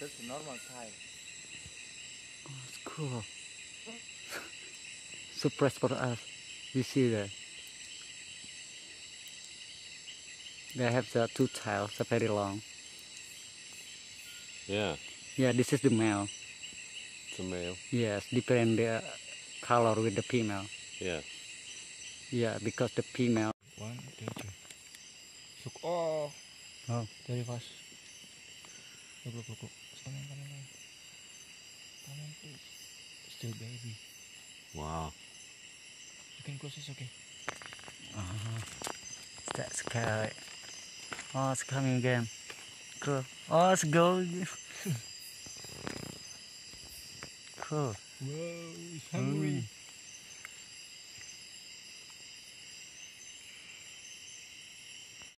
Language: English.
That's a normal time. Oh, it's cool. Surprise for us. We see that. They have the two tails, they're very long. Yeah, Yeah, this is the male. it's a male. Yes, different the color with the female. Yeah. Yeah, because the female. One, two, three. Look, oh, Oh, very fast. Look, look, look, look. Come on, come on, come on. Come on, please. Still baby. Wow. You can close this, okay? uh, that's scary. Oh, it's coming again. Cool. Oh, it's going. cool. Whoa, he's hungry.